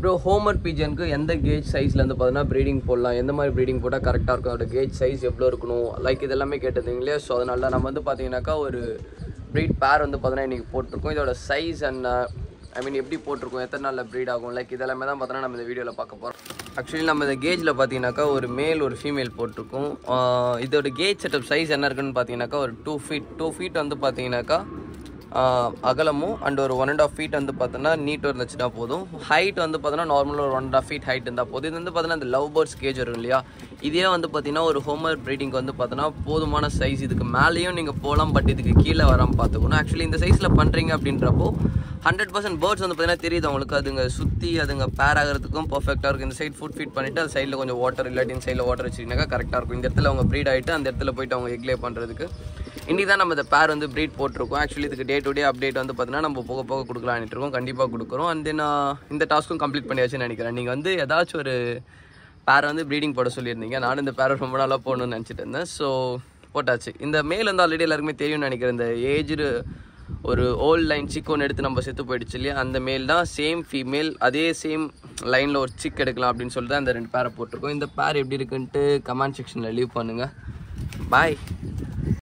Bro Homer பீஜனுக்கு எந்த gauge சைஸில் வந்து பார்த்தீங்கன்னா ப்ரீடிங் போடலாம்? எந்த மாதிரி ப்ரீடிங் போட்டால் கரெக்டாக இருக்கும்? அதோட கேஜ் சைஸ் எவ்வளோ இருக்கணும்? லைக் இதெல்லாமே கேட்டிருந்தீங்களே ஸோ அதனால நம்ம வந்து பார்த்தீங்கன்னாக்கா ஒரு ப்ரீட் பேர் வந்து பார்த்தீங்கன்னா இன்றைக்கி போட்டிருக்கோம். இதோட சைஸ் அண்ட் ஐ மீன் எப்படி போட்டிருக்கோம்? எத்தனை நாளில் ப்ரீட் ஆகும்? லைக் இதெல்லாமே தான் பார்த்தோன்னா நம்ம இந்த வீடியோவில் பார்க்க போகிறோம் ஆக்சுவலி நம்ம இந்த கேஜில் பார்த்தீங்கன்னாக்கா ஒரு மேல் ஒரு ஃபீமேல் போட்டிருக்கோம். Uh, இதோட கேஜ் செட்டப் சைஸ் என்ன இருக்குன்னு பார்த்தீங்கன்னாக்கா ஒரு டூ ஃபீட் டூ ஃபீட் வந்து பார்த்தீங்கன்னாக்கா அகலமும் அண்ட் ஒரு ஒன் அண்ட் ஆஃப் ஃபீட் வந்து பார்த்தோன்னா நீட்டாக இருந்துச்சுன்னா போதும். ஹைட் வந்து பார்த்தோன்னா நார்மலாக ஒரு one and half feet height இருந்தால் போதும். இது வந்து பார்த்தோன்னா அந்த லவ் பேர்ட்ஸ் கேஜ் வரும் இல்லையா? இதே வந்து பார்த்தீங்கன்னா ஒரு ஹோமர் ப்ரீடிங்க்கு வந்து பார்த்தோன்னா போதுமான சைஸ் இதுக்கு மேலேயும் நீங்கள் போகலாம் பட் இதுக்கு கீழே வராமல் பார்த்துக்கணும். ஆக்சுவலி இந்த சைஸில் பண்ணுறீங்க அப்படின்றப்போ ஹண்ட்ரட் பர்சன்ட் பேர்ட்ஸ் வந்து பார்த்தீங்கன்னா தெரியுது அவங்களுக்கு அதுங்க சுற்றி அதுங்க பேர் ஆகிறதுக்கும் பர்ஃபெக்டாக இருக்கும். இந்த சைட் ஃபுட் ஃபீட் பண்ணிவிட்டு அது சைடில் கொஞ்சம் வாட்டர் இல்லாட்டி இந்த சைடில் வாட்டர் வச்சிங்கனாக்கா கரெக்டாக இருக்கும். இந்த இடத்துல அவங்க ப்ரீட் ஆகிட்டு அந்த இடத்துல போயிட்டு அவங்க எக்லே பண்ணுறதுக்கு இன்றைக்கி தான் நம்ம இந்த பேர் வந்து ப்ரீட் போட்டிருக்கோம். ஆக்சுவலி இதுக்கு டே டு டே அப்டேட் வந்து பார்த்தீங்கன்னா நம்ம போக போக கொடுக்கலான்னு இருக்கோம். கண்டிப்பாக கொடுக்குறோம். அண்ட் தென் இந்த டாஸ்க்கும் கம்ப்ளீட் பண்ணியாச்சுன்னு நினைக்கிறேன். நீங்கள் வந்து ஏதாச்சும் ஒரு பேரை வந்து ப்ரீடிங் போட சொல்லியிருந்தீங்க. நானும் இந்த பேரை ரொம்ப நாளாக போடணும்னு நினச்சிட்டு இருந்தேன். ஸோ போட்டாச்சு. இந்த மேல் வந்து ஆல்ரெடி எல்லாருக்குமே தெரியும்னு நினைக்கிறேன். இந்த ஏஜ்டு ஒரு ஓல்டு லைன் சிக் ஒன்று எடுத்து நம்ம செத்து போயிடுச்சு இல்லையா? அந்த மேல் தான் சேம் ஃபீமேல் அதே சேம் லைனில் ஒரு சிக் எடுக்கலாம் அப்படின்னு சொல்லிட்டு தான் ரெண்டு பேரை போட்டிருக்கோம். இந்த பேர் எப்படி இருக்குன்ட்டு கமெண்ட் செக்ஷனில் லீவ் பண்ணுங்கள் பாய்